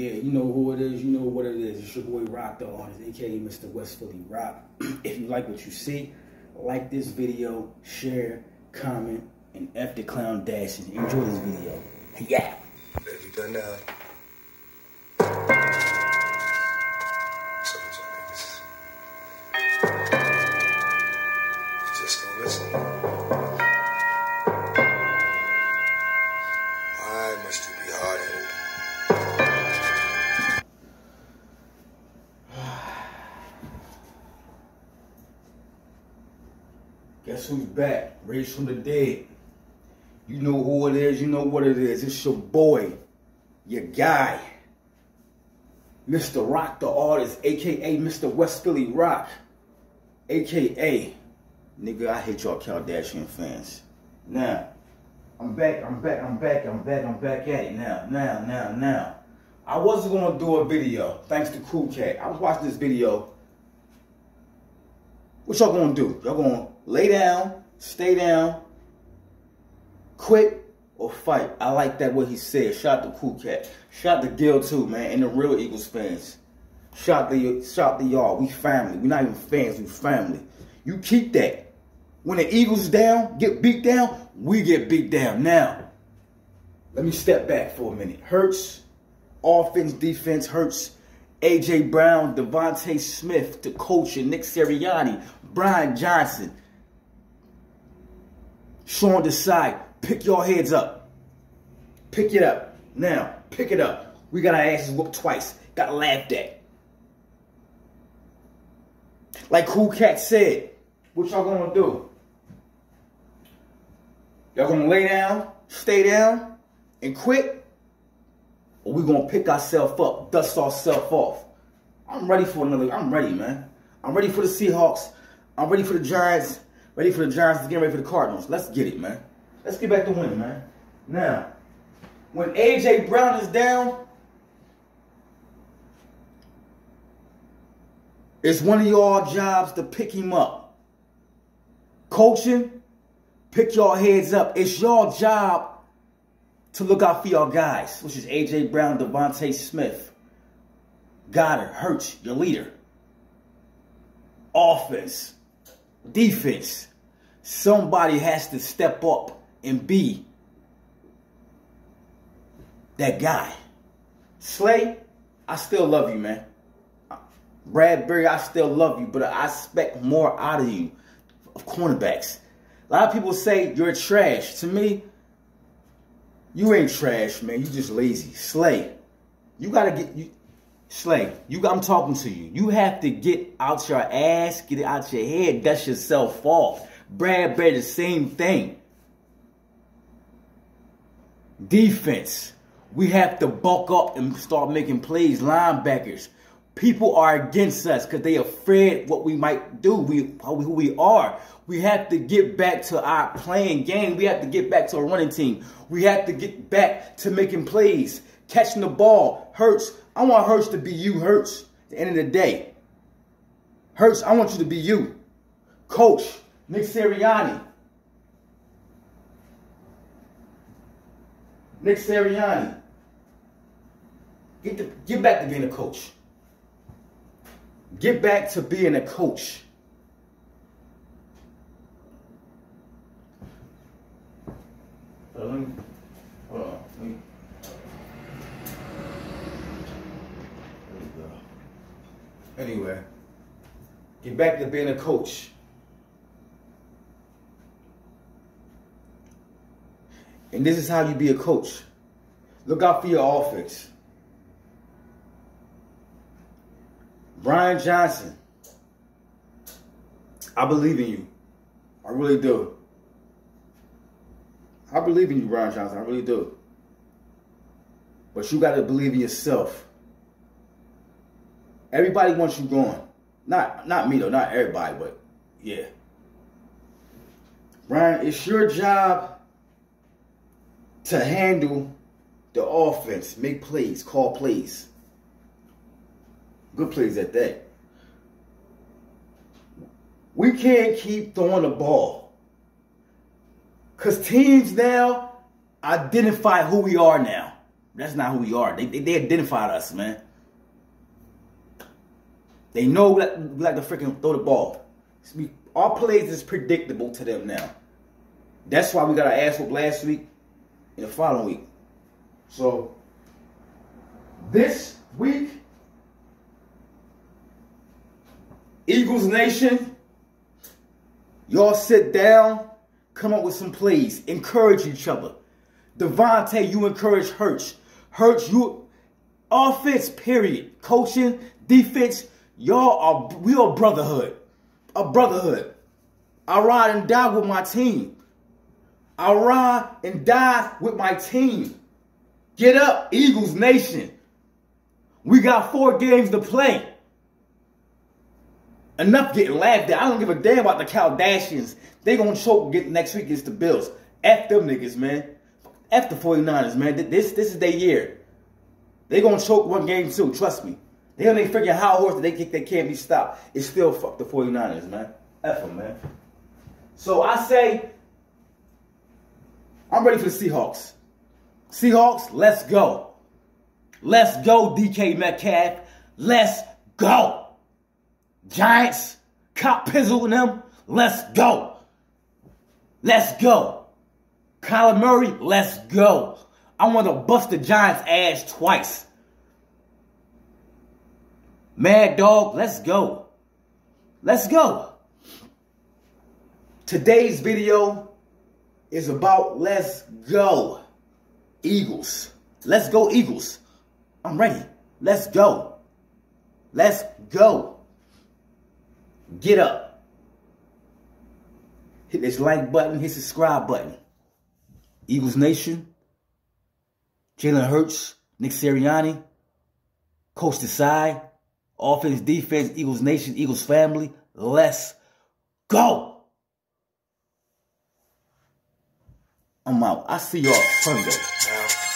Yeah, you know who it is. You know what it is. It's your boy Rock the Artist, aka Mr. West Philly Rock. if you like what you see, like this video, share, comment, and F the clown dashing. Enjoy this video. Yeah. Done now? Just don't listen. Must you be hard-headed? Guess who's back? Raised from the dead. You know who it is. You know what it is. It's your boy, your guy, Mr. Rock the Artist, aka Mr. West Philly Rock, aka nigga. I hate y'all Kardashian fans. Now, I'm back. I'm back. I'm back. I'm back. I'm back at it now. Now, now, now. I wasn't gonna do a video thanks to Cool Cat. I was watching this video. What y'all gonna do? Y'all gonna lay down, stay down, quit, or fight? I like that what he said. Shot the Cool Cat. Shot the Gil too, man, and the real Eagles fans. Shot the shout out y'all. We family. We not even fans. We family. You keep that. When the Eagles down, get beat down, we get beat down. Now, let me step back for a minute. Hurts, offense, defense, Hurts. AJ Brown, DeVonta Smith, the coach, and Nick Sirianni, Brian Johnson, Sean Desai, pick your heads up. Pick it up. Now, pick it up. We got our asses whooped twice. Got laughed at. Like Cool Cat said, what y'all gonna do? Y'all gonna lay down, stay down, and quit? Or we gonna pick ourselves up, dust ourselves off? I'm ready for another. I'm ready, man. I'm ready for the Seahawks. I'm ready for the Giants. Ready for the Giants to get ready for the Cardinals. Let's get it, man. Let's get back to winning, man. Now, when AJ Brown is down, it's one of y'all jobs to pick him up. Coaching, pick y'all heads up. It's y'all job to look out for y'all guys, which is AJ Brown, DeVonta Smith, Goedert, Hurts, your leader. Offense, defense. Somebody has to step up and be that guy. Slay, I still love you, man. Bradberry, I still love you, but I expect more out of you of cornerbacks. A lot of people say you're trash. To me, you ain't trash, man. You just lazy. Slay. You gotta get you Slay, you I'm talking to you. You have to get out your ass, get it out your head, dust yourself off. Bradberry, the same thing. Defense. We have to bulk up and start making plays. Linebackers. People are against us because they afraid what we might do. We who we are. We have to get back to our playing game. We have to get back to a running team. We have to get back to making plays, catching the ball. Hurts. I want Hurts to be you, Hurts. At the end of the day. Hurts, I want you to be you. Coach, Nick Sirianni. Nick Sirianni. Get, the, get back to being a coach. Get back to being a coach. Let me, hold on. Let me, there we go. Anyway, get back to being a coach. And this is how you be a coach. Look out for your offense. Brian Johnson, I believe in you. I really do. I believe in you, Brian Johnson. I really do. But you got to believe in yourself. Everybody wants you gone. Not not me though, not everybody, but yeah. Brian, it's your job to handle the offense, make plays, call plays. Good plays at that. We can't keep throwing the ball. Because teams now identify who we are now. That's not who we are. They, they, they identified us, man. They know we like, we like to freaking throw the ball. We, our plays is predictable to them now. That's why we got our ass whooped last week and the following week. So this week, Eagles Nation, y'all sit down, come up with some plays, encourage each other. DeVonta, you encourage Hurts. Hurts, you offense, period. Coaching, defense, y'all are we are brotherhood. A brotherhood. I ride and die with my team. I ride and die with my team. Get up, Eagles Nation. We got four games to play. Enough getting laughed at. I don't give a damn about the Kardashians. They gonna choke get next week against the Bills. F them niggas, man. F the 49ers, man. This this is their year. They gonna choke one game too, trust me. They only figure how horse they kick. they can't be stopped. It's still fuck the 49ers, man. F them, man. So I say, I'm ready for the Seahawks. Seahawks, let's go. Let's go, DK Metcalf. Let's go. Giants, cop pizzle them. Let's go. Let's go. Kyler Murray, let's go. I want to bust the Giants' ass twice. Mad Dog, let's go. Let's go. Today's video is about let's go. Eagles. Let's go, Eagles. I'm ready. Let's go. Let's go. Get up. Hit this like button, hit subscribe button. Eagles Nation, Jalen Hurts, Nick Sirianni, Coach Desai, offense, defense, Eagles Nation, Eagles family. Let's go. I'm out. I see y'all Sunday.